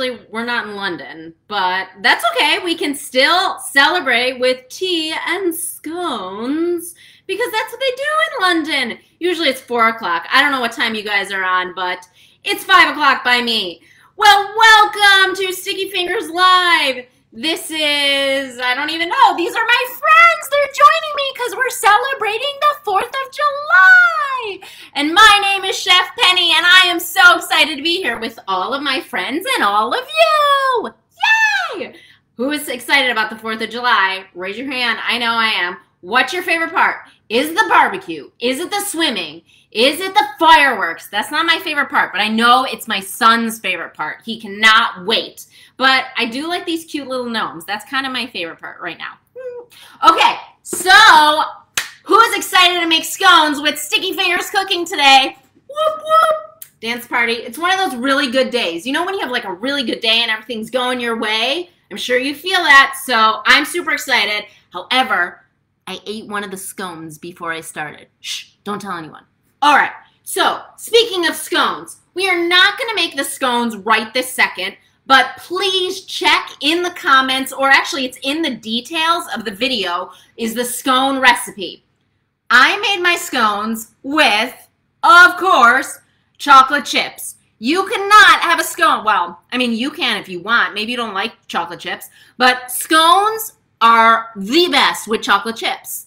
actually, we're not in London, but that's okay. We can still celebrate with tea and scones because that's what they do in London. Usually it's four o'clock. I don't know what time you guys are on, but it's five o'clock by me. Well, welcome to Sticky Fingers Live. This is, I don't even know, these are my friends. They're joining me because we're celebrating the 4th of July. And my name is Chef Penny, and I am so excited to be here with all of my friends and all of you. Yay! Who is excited about the 4th of July? Raise your hand. I know I am. What's your favorite part? Is the barbecue? Is it the swimming? Is it the fireworks? That's not my favorite part, but I know it's my son's favorite part. He cannot wait. But I do like these cute little gnomes. That's kind of my favorite part right now. Okay, so who is excited to make scones with Sticky Fingers Cooking today? Whoop, whoop. Dance party. It's one of those really good days. You know when you have like a really good day and everything's going your way? I'm sure you feel that. So I'm super excited. However, I ate one of the scones before I started. Shh, don't tell anyone. All right, so speaking of scones, we are not going to make the scones right this second. But please check in the comments, or actually it's in the details of the video, is the scone recipe. I made my scones with, of course, chocolate chips. You cannot have a scone. Well, I mean, you can if you want. Maybe you don't like chocolate chips, but scones are the best with chocolate chips.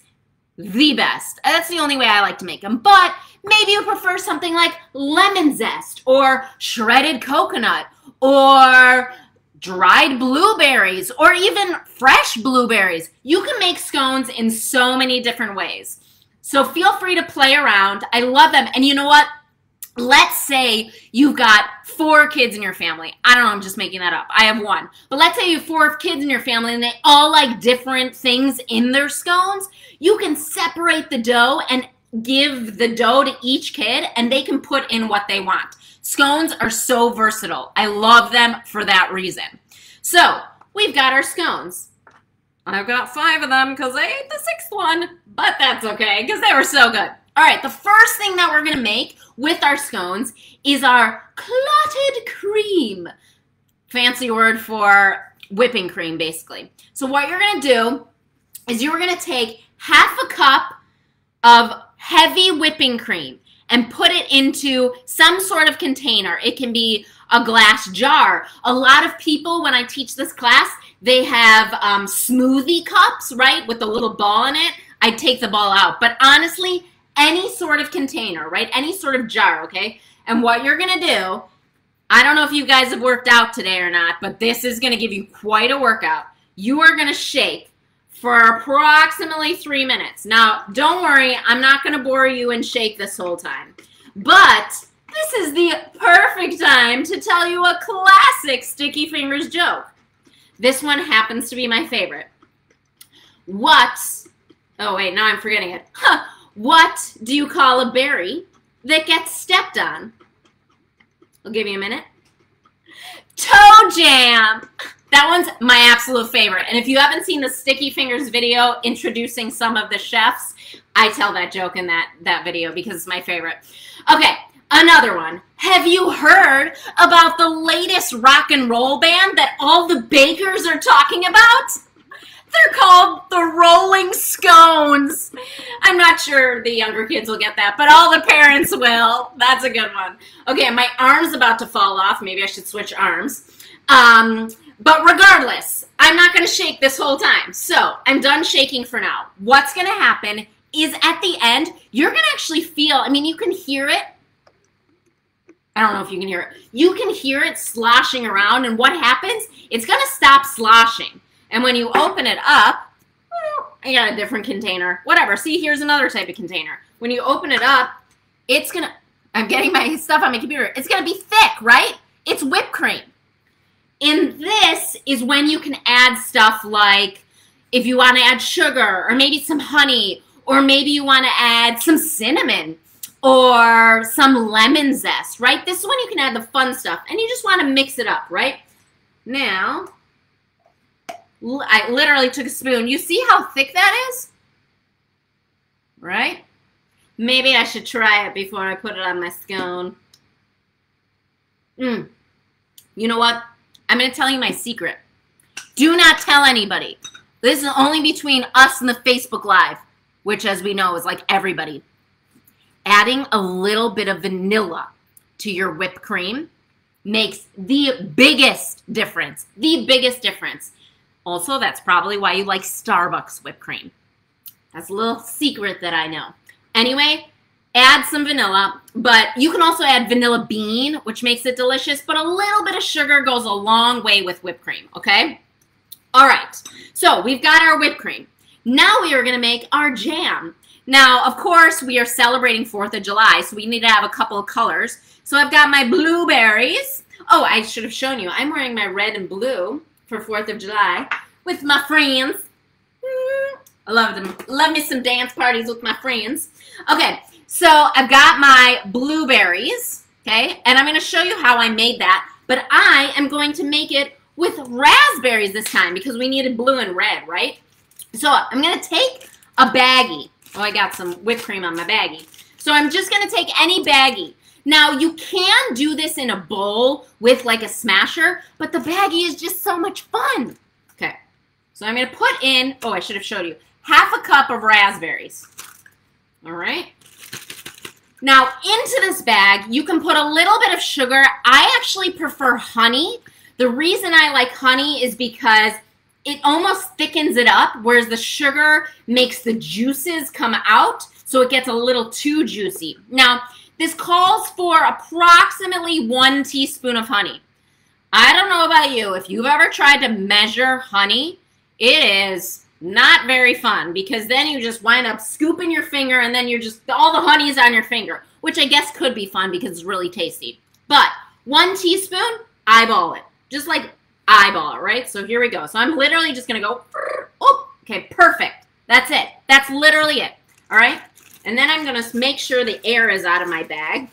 The best. That's the only way I like to make them. But maybe you prefer something like lemon zest or shredded coconut or dried blueberries or even fresh blueberries. You can make scones in so many different ways. So feel free to play around. I love them. And you know what? Let's say you've got four kids in your family. I don't know, I'm just making that up. I have one. But let's say you have four kids in your family and they all like different things in their scones. You can separate the dough and give the dough to each kid and they can put in what they want. Scones are so versatile. I love them for that reason. So we've got our scones. I've got five of them because I ate the sixth one, but that's okay because they were so good. All right, the first thing that we're going to make with our scones is our clotted cream. Fancy word for whipping cream, basically. So what you're going to do is you're going to take half a cup of heavy whipping cream and put it into some sort of container. It can be a glass jar. A lot of people, when I teach this class, they have um, smoothie cups, right, with a little ball in it. I take the ball out. But honestly, any sort of container, right, any sort of jar, okay? And what you're going to do, I don't know if you guys have worked out today or not, but this is going to give you quite a workout. You are going to shake for approximately three minutes. Now, don't worry, I'm not going to bore you and shake this whole time. But this is the perfect time to tell you a classic Sticky Fingers joke. This one happens to be my favorite. What, oh wait, now I'm forgetting it. Huh, what do you call a berry that gets stepped on? I'll give you a minute. Toe jam. That one's my absolute favorite. And if you haven't seen the Sticky Fingers video introducing some of the chefs, I tell that joke in that, that video because it's my favorite. Okay, another one. Have you heard about the latest rock and roll band that all the bakers are talking about? Sure the younger kids will get that, but all the parents will. That's a good one. Okay, my arm's about to fall off. Maybe I should switch arms. Um, but regardless, I'm not going to shake this whole time. So I'm done shaking for now. What's going to happen is at the end, you're going to actually feel, I mean, you can hear it. I don't know if you can hear it. You can hear it sloshing around, and what happens? It's going to stop sloshing. And when you open it up, I got a different container. Whatever. See, here's another type of container. When you open it up, it's going to, I'm getting my stuff on my computer. It's going to be thick, right? It's whipped cream. And this is when you can add stuff like if you want to add sugar or maybe some honey or maybe you want to add some cinnamon or some lemon zest, right? This is when you can add the fun stuff and you just want to mix it up, right? Now, I literally took a spoon. You see how thick that is? Right? Maybe I should try it before I put it on my scone. Mmm. You know what? I'm going to tell you my secret. Do not tell anybody. This is only between us and the Facebook Live, which, as we know, is like everybody. Adding a little bit of vanilla to your whipped cream makes the biggest difference. The biggest difference. Also, that's probably why you like Starbucks whipped cream. That's a little secret that I know. Anyway, add some vanilla, but you can also add vanilla bean, which makes it delicious, but a little bit of sugar goes a long way with whipped cream, okay? All right, so we've got our whipped cream. Now we are gonna make our jam. Now, of course, we are celebrating 4th of July, so we need to have a couple of colors. So I've got my blueberries. Oh, I should have shown you. I'm wearing my red and blue for 4th of July with my friends. I love them. Love me some dance parties with my friends. Okay, so I've got my blueberries, okay? And I'm going to show you how I made that. But I am going to make it with raspberries this time because we needed blue and red, right? So I'm going to take a baggie. Oh, I got some whipped cream on my baggie. So I'm just going to take any baggie. Now, you can do this in a bowl with like a smasher, but the baggie is just so much fun. Okay, so I'm going to put in, oh, I should have showed you, half a cup of raspberries. All right. Now, into this bag, you can put a little bit of sugar. I actually prefer honey. The reason I like honey is because it almost thickens it up, whereas the sugar makes the juices come out, so it gets a little too juicy. Now, this calls for approximately one teaspoon of honey. I don't know about you. If you've ever tried to measure honey, it is not very fun because then you just wind up scooping your finger and then you're just, all the honey is on your finger, which I guess could be fun because it's really tasty. But one teaspoon, eyeball it. Just like eyeball it, right? So here we go. So I'm literally just going to go, oh, okay, perfect. That's it. That's literally it. All right. And then I'm going to make sure the air is out of my bag.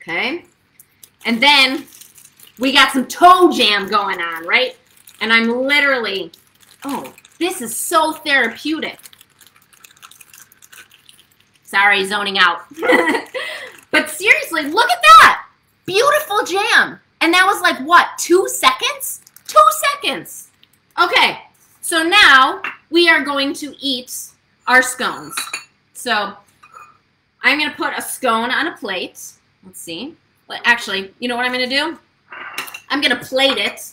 Okay. And then we got some toe jam going on, right? And I'm literally, oh, this is so therapeutic. Sorry, zoning out. but seriously, look at that. Beautiful jam. And that was like, what, two seconds? Two seconds. Okay, so now we are going to eat our scones. So I'm going to put a scone on a plate. Let's see. Well, Actually, you know what I'm going to do? I'm going to plate it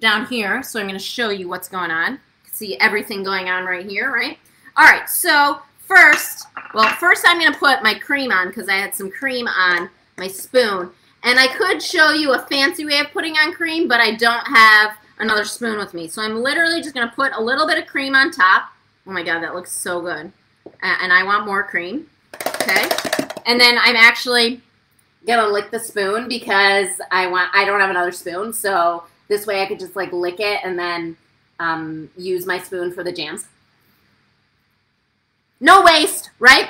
down here. So I'm going to show you what's going on. See everything going on right here, right? All right, so first, well, first I'm going to put my cream on because I had some cream on my spoon. And I could show you a fancy way of putting on cream, but I don't have another spoon with me. So I'm literally just going to put a little bit of cream on top. Oh my god, that looks so good and I want more cream. Okay. And then I'm actually gonna lick the spoon because I want I don't have another spoon, so this way I could just like lick it and then um, use my spoon for the jams. No waste, right?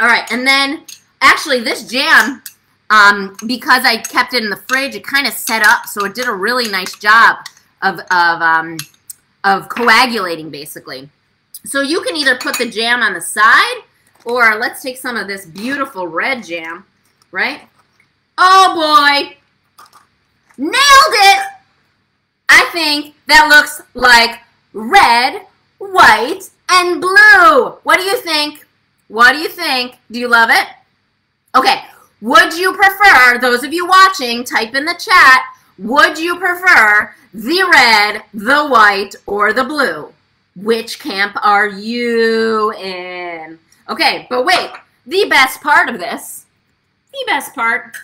All right, and then actually this jam, um, because I kept it in the fridge, it kind of set up, so it did a really nice job of of um, of coagulating basically. So you can either put the jam on the side or let's take some of this beautiful red jam, right? Oh boy, nailed it! I think that looks like red, white, and blue. What do you think? What do you think? Do you love it? Okay, would you prefer, those of you watching, type in the chat, would you prefer the red, the white, or the blue? Which camp are you in? Okay, but wait, the best part of this, the best part,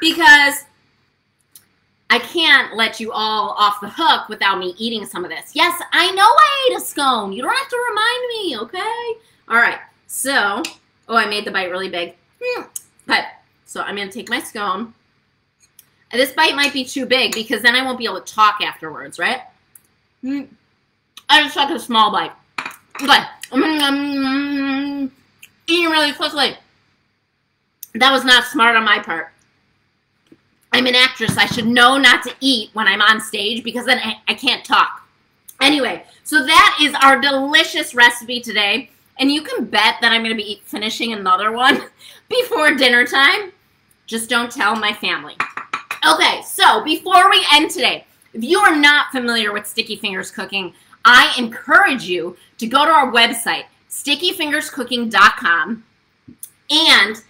because I can't let you all off the hook without me eating some of this. Yes, I know I ate a scone. You don't have to remind me, okay? All right, so, oh, I made the bite really big. Hmm, but, so I'm going to take my scone. This bite might be too big because then I won't be able to talk afterwards, right? I just took a small bite. Okay. Um, mm, mm, mm, eating really quickly. That was not smart on my part. I'm an actress. I should know not to eat when I'm on stage because then I, I can't talk. Anyway, so that is our delicious recipe today. And you can bet that I'm going to be finishing another one before dinner time. Just don't tell my family. Okay, so before we end today, If you are not familiar with Sticky Fingers Cooking, I encourage you to go to our website, stickyfingerscooking.com, and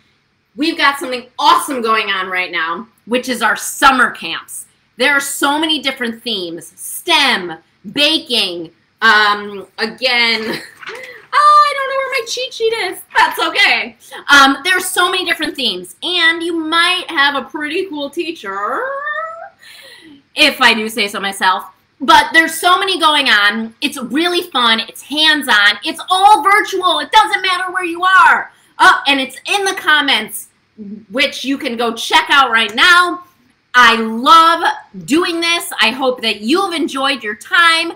we've got something awesome going on right now, which is our summer camps. There are so many different themes STEM, baking, um, again, oh, I don't know where my cheat sheet is. That's okay. Um, are so many different themes, and you might have a pretty cool teacher, if I do say so myself. But there's so many going on. It's really fun. It's hands-on. It's all virtual. It doesn't matter where you are. Oh, and it's in the comments, which you can go check out right now. I love doing this. I hope that you've enjoyed your time.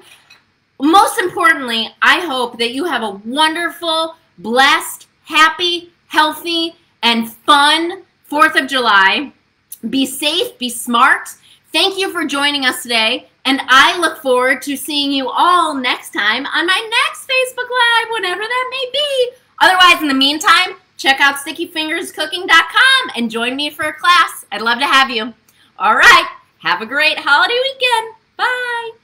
Most importantly, I hope that you have a wonderful, blessed, happy, healthy, and fun 4th of July. Be safe, be smart. Thank you for joining us today. And I look forward to seeing you all next time on my next Facebook Live, whenever that may be. Otherwise, in the meantime, check out stickyfingerscooking.com and join me for a class. I'd love to have you. All right. Have a great holiday weekend. Bye.